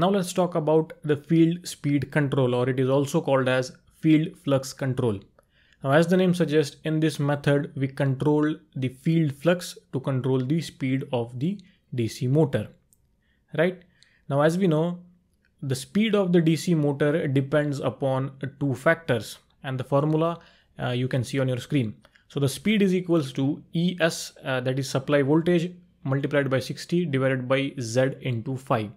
Now let's talk about the field speed control or it is also called as field flux control. Now as the name suggests, in this method we control the field flux to control the speed of the DC motor, right? Now as we know, the speed of the DC motor depends upon two factors and the formula uh, you can see on your screen. So the speed is equals to ES uh, that is supply voltage multiplied by 60 divided by Z into phi.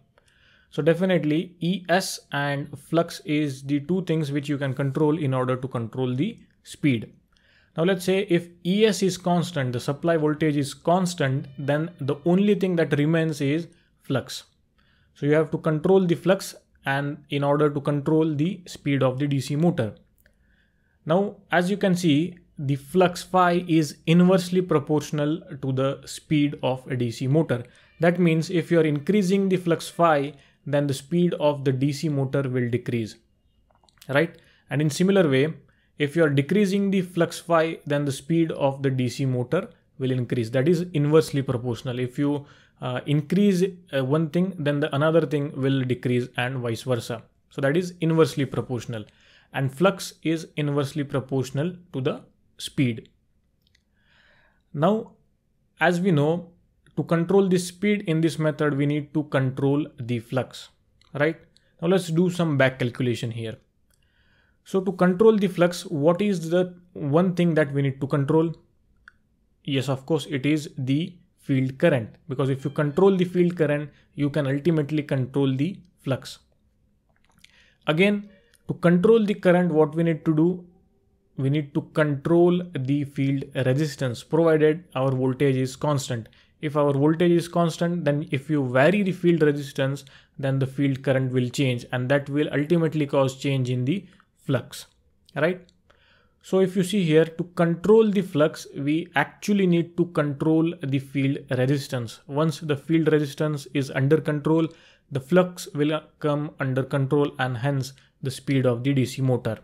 So definitely ES and flux is the two things which you can control in order to control the speed. Now let's say if ES is constant, the supply voltage is constant, then the only thing that remains is flux. So you have to control the flux and in order to control the speed of the DC motor. Now, as you can see, the flux phi is inversely proportional to the speed of a DC motor. That means if you are increasing the flux phi, then the speed of the DC motor will decrease, right? And in similar way, if you are decreasing the flux phi, then the speed of the DC motor will increase. That is inversely proportional. If you uh, increase uh, one thing, then the another thing will decrease and vice versa. So that is inversely proportional and flux is inversely proportional to the speed. Now, as we know, to control the speed in this method, we need to control the flux, right? Now let's do some back calculation here. So to control the flux, what is the one thing that we need to control? Yes, of course, it is the field current because if you control the field current, you can ultimately control the flux. Again, to control the current, what we need to do? We need to control the field resistance provided our voltage is constant. If our voltage is constant, then if you vary the field resistance, then the field current will change and that will ultimately cause change in the flux, right? So if you see here to control the flux, we actually need to control the field resistance. Once the field resistance is under control, the flux will come under control and hence the speed of the DC motor,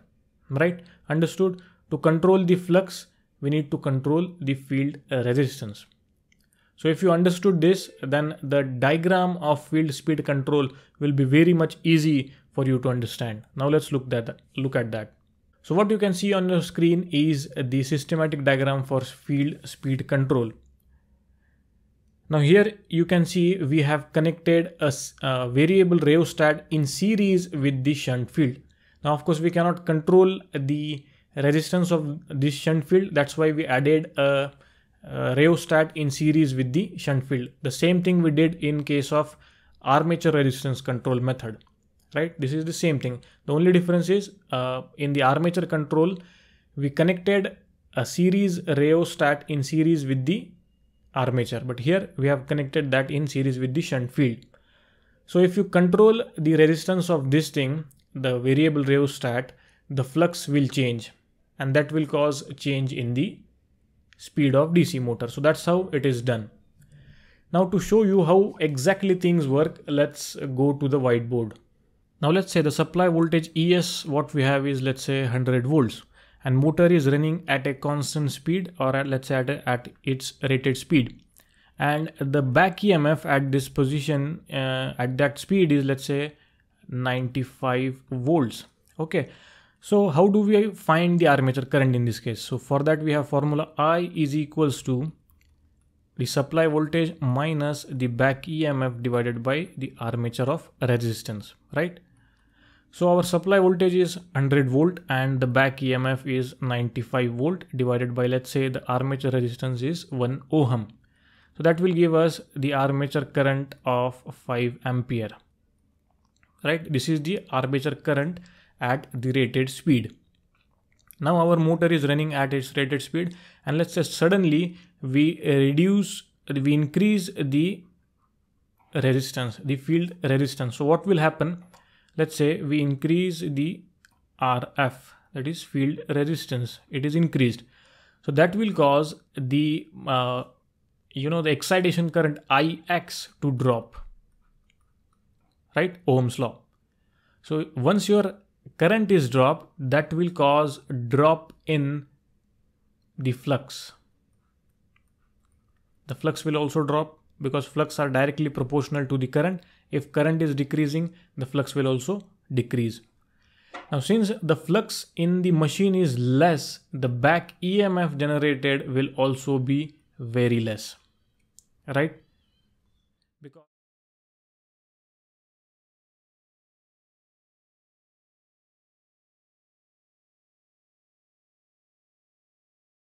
right? Understood? To control the flux, we need to control the field resistance. So if you understood this, then the diagram of field speed control will be very much easy for you to understand. Now let's look that look at that. So what you can see on your screen is the systematic diagram for field speed control. Now here you can see we have connected a, a, variable rheostat in series with the shunt field. Now of course we cannot control the resistance of this shunt field. That's why we added a, a rheostat in series with the shunt field. The same thing we did in case of armature resistance control method right? This is the same thing. The only difference is uh, in the armature control we connected a series rheostat in series with the armature. But here we have connected that in series with the shunt field so if you control the resistance of this thing the variable rheostat the flux will change. And that will cause change in the speed of dc motor. So that's how it is done. Now to show you how exactly things work let's go to the whiteboard. Now let's say the supply voltage ES what we have is let's say 100 volts and motor is running at a constant speed or at, let's say at, a, at its rated speed. And the back EMF at this position uh, at that speed is let's say 95 volts. Okay so how do we find the armature current in this case so for that we have formula I is equals to the supply voltage minus the back EMF divided by the armature of resistance right so our supply voltage is 100 volt and the back EMF is 95 volt divided by let's say the armature resistance is 1 ohm. So that will give us the armature current of 5 ampere. Right, this is the armature current at the rated speed. Now our motor is running at its rated speed and let's say suddenly we reduce, we increase the resistance, the field resistance. So what will happen? let's say we increase the RF that is field resistance it is increased so that will cause the uh, you know the excitation current Ix to drop right Ohm's law so once your current is dropped that will cause drop in the flux the flux will also drop because flux are directly proportional to the current If current is decreasing, the flux will also decrease. Now, since the flux in the machine is less, the back EMF generated will also be very less, right?